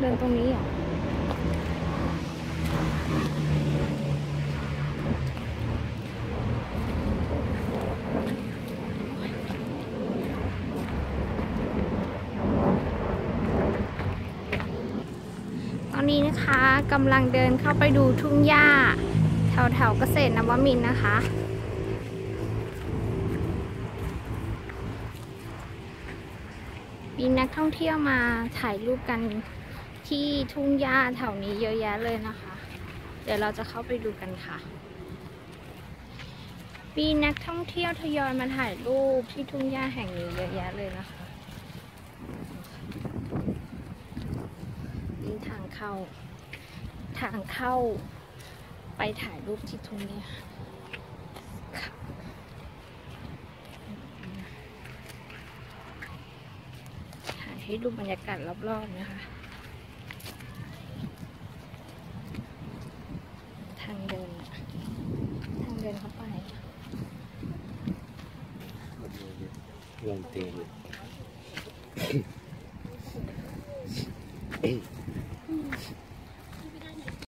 เดินตรงนี้เหรอตอนนี้นะคะกำลังเดินเข้าไปดูทุ่งหญ้า แถวแถวเกษตรนวมินนะคะ มีนักท่องเที่ยวมาถ่ายรูปกันที่ทุ่งหญ้าแถวนี้เยอะแยะเลยนะคะ เดี๋ยวเราจะเข้าไปดูกันค่ะ มีนักท่องเที่ยวทยอยมาถ่ายรูปที่ทุ่งหญ้าแห่งนี้เยอะแยะเลยนะคะนี่ทางเข้า ทางเข้าไปถ่ายรูปที่ทุ่งหญ้าค่ะถ่าย ให้ดูบรรยากาศรอบๆนะคะ ทางเดิน ทางเดินเข้าไปลงเตียง